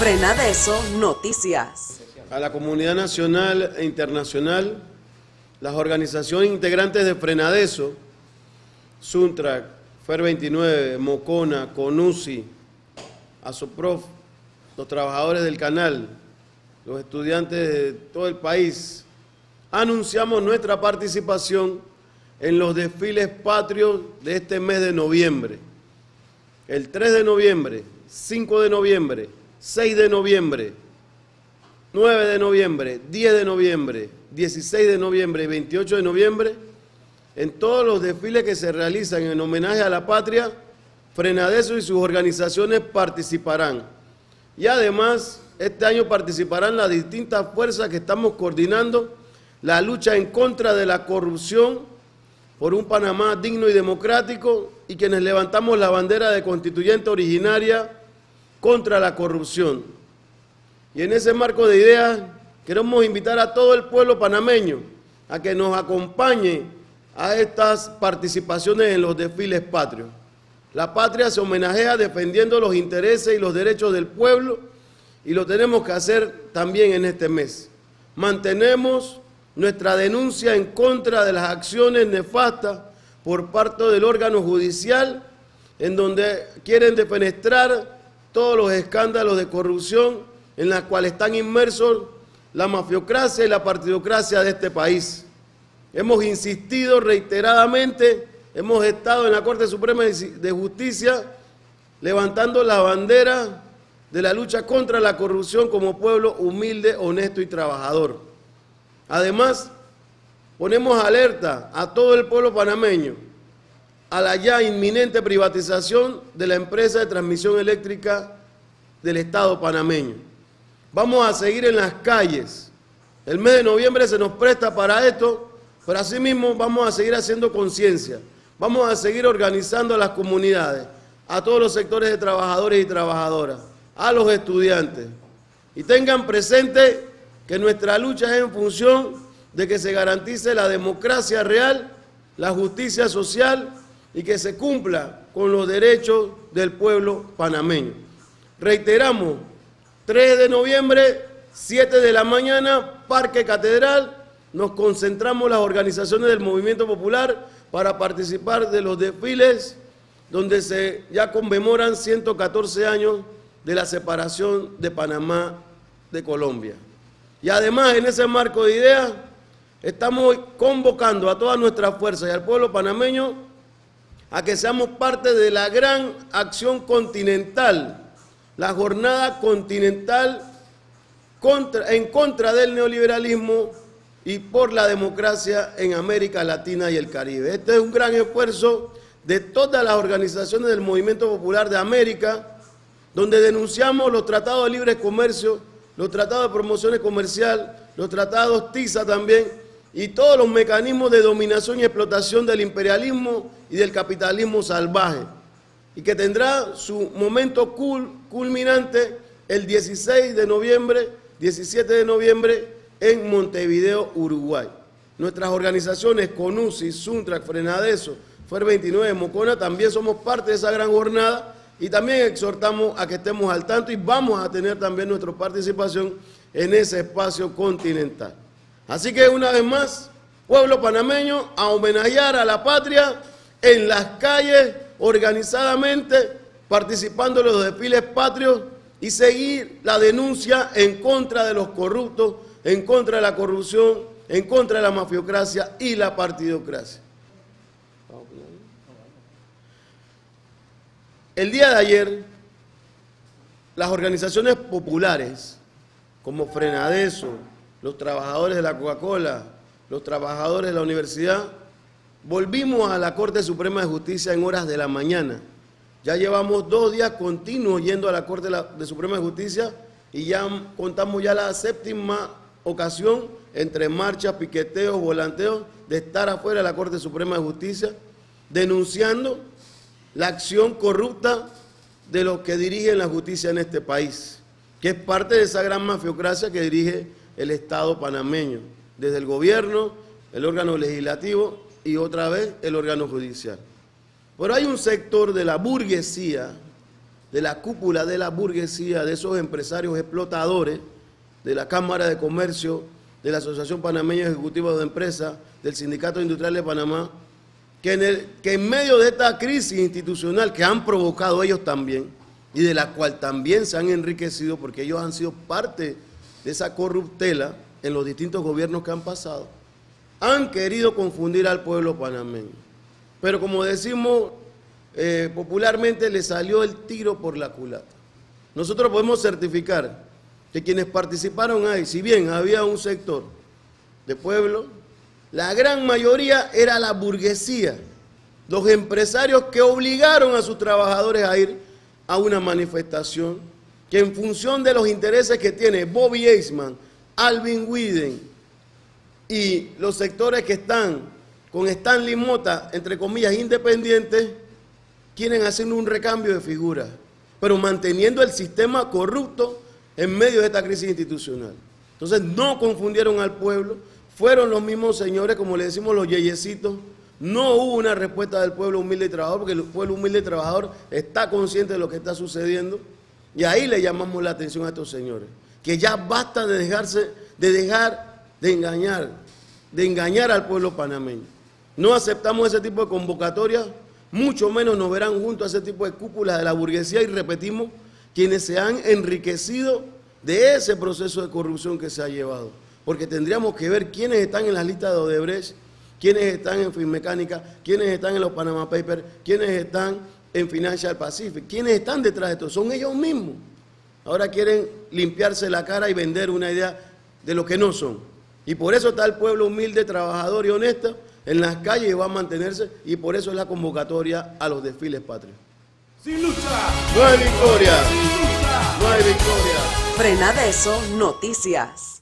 Frenadeso Noticias. A la comunidad nacional e internacional, las organizaciones integrantes de Frenadeso, Suntrac, FER 29, Mocona, CONUSI, ASOPROF, los trabajadores del canal, los estudiantes de todo el país, anunciamos nuestra participación en los desfiles patrios de este mes de noviembre. El 3 de noviembre, 5 de noviembre, 6 de noviembre, 9 de noviembre, 10 de noviembre, 16 de noviembre. Y 28 de noviembre, en todos los desfiles que se realizan en homenaje a la patria, Frenadeso y sus organizaciones participarán. Y además, este año participarán las distintas fuerzas que estamos coordinando la lucha en contra de la corrupción por un Panamá digno y democrático y quienes levantamos la bandera de constituyente originaria contra la corrupción. Y en ese marco de ideas queremos invitar a todo el pueblo panameño a que nos acompañe a estas participaciones en los desfiles patrios. La patria se homenajea defendiendo los intereses y los derechos del pueblo y lo tenemos que hacer también en este mes. Mantenemos nuestra denuncia en contra de las acciones nefastas por parte del órgano judicial en donde quieren defenestrar todos los escándalos de corrupción en los cuales están inmersos la mafiocracia y la partidocracia de este país. Hemos insistido reiteradamente, hemos estado en la Corte Suprema de Justicia levantando la bandera de la lucha contra la corrupción como pueblo humilde, honesto y trabajador. Además, ponemos alerta a todo el pueblo panameño a la ya inminente privatización de la empresa de transmisión eléctrica del Estado panameño. Vamos a seguir en las calles. El mes de noviembre se nos presta para esto, pero asimismo vamos a seguir haciendo conciencia. Vamos a seguir organizando a las comunidades, a todos los sectores de trabajadores y trabajadoras, a los estudiantes. Y tengan presente que nuestra lucha es en función de que se garantice la democracia real, la justicia social y que se cumpla con los derechos del pueblo panameño. Reiteramos, 3 de noviembre, 7 de la mañana, Parque Catedral, nos concentramos las organizaciones del Movimiento Popular para participar de los desfiles donde se ya conmemoran 114 años de la separación de Panamá de Colombia. Y además, en ese marco de ideas, estamos convocando a todas nuestras fuerzas y al pueblo panameño a que seamos parte de la gran acción continental, la jornada continental en contra del neoliberalismo y por la democracia en América Latina y el Caribe. Este es un gran esfuerzo de todas las organizaciones del Movimiento Popular de América, donde denunciamos los tratados de libre comercio, los tratados de promoción comercial, los tratados TISA también, y todos los mecanismos de dominación y explotación del imperialismo y del capitalismo salvaje, y que tendrá su momento culminante el 16 de noviembre, 17 de noviembre en Montevideo, Uruguay. Nuestras organizaciones CONUSI, Suntrac, Frenadeso, FER 29, Mocona, también somos parte de esa gran jornada y también exhortamos a que estemos al tanto y vamos a tener también nuestra participación en ese espacio continental. Así que una vez más, pueblo panameño, a homenajear a la patria en las calles, organizadamente, participando en los desfiles patrios y seguir la denuncia en contra de los corruptos, en contra de la corrupción, en contra de la mafiocracia y la partidocracia. El día de ayer, las organizaciones populares, como Frenadeso, los trabajadores de la Coca-Cola, los trabajadores de la universidad, volvimos a la Corte Suprema de Justicia en horas de la mañana. Ya llevamos dos días continuos yendo a la Corte de, Suprema de Justicia y ya contamos ya la séptima ocasión entre marchas, piqueteos, volanteos, de estar afuera de la Corte Suprema de Justicia denunciando la acción corrupta de los que dirigen la justicia en este país, que es parte de esa gran mafiocracia que dirige el Estado panameño, desde el gobierno, el órgano legislativo y otra vez el órgano judicial. Pero hay un sector de la burguesía de la cúpula de la burguesía, de esos empresarios explotadores, de la Cámara de Comercio, de la Asociación Panameña Ejecutiva de Empresas, del Sindicato Industrial de Panamá, que en, que en medio de esta crisis institucional que han provocado ellos también, y de la cual también se han enriquecido porque ellos han sido parte de esa corruptela en los distintos gobiernos que han pasado, han querido confundir al pueblo panameño. Pero como decimos eh, popularmente, le salió el tiro por la culata. Nosotros podemos certificar que quienes participaron ahí, si bien había un sector de pueblo, la gran mayoría era la burguesía, los empresarios que obligaron a sus trabajadores a ir a una manifestación que en función de los intereses que tiene Bobby Eisman, Alvin Widen y los sectores que están con Stanley Mota, entre comillas, independientes, quieren hacer un recambio de figuras, pero manteniendo el sistema corrupto en medio de esta crisis institucional. Entonces no confundieron al pueblo, fueron los mismos señores, como le decimos los yeyecitos, no hubo una respuesta del pueblo humilde y trabajador, porque el pueblo humilde y trabajador está consciente de lo que está sucediendo. Y ahí le llamamos la atención a estos señores. Que ya basta de dejarse, de dejar de engañar, de engañar al pueblo panameño. No aceptamos ese tipo de convocatorias, mucho menos nos verán junto a ese tipo de cúpulas de la burguesía y repetimos, quienes se han enriquecido de ese proceso de corrupción que se ha llevado. Porque tendríamos que ver quiénes están en la lista de Odebrecht quiénes están en Finmecánica, quiénes están en los Panama Papers, quiénes están en Financial Pacific, quiénes están detrás de esto, son ellos mismos. Ahora quieren limpiarse la cara y vender una idea de lo que no son. Y por eso está el pueblo humilde, trabajador y honesto en las calles y va a mantenerse y por eso es la convocatoria a los desfiles patrios. Sin lucha. No hay victoria. Sin lucha. No hay victoria. Frena de eso, noticias.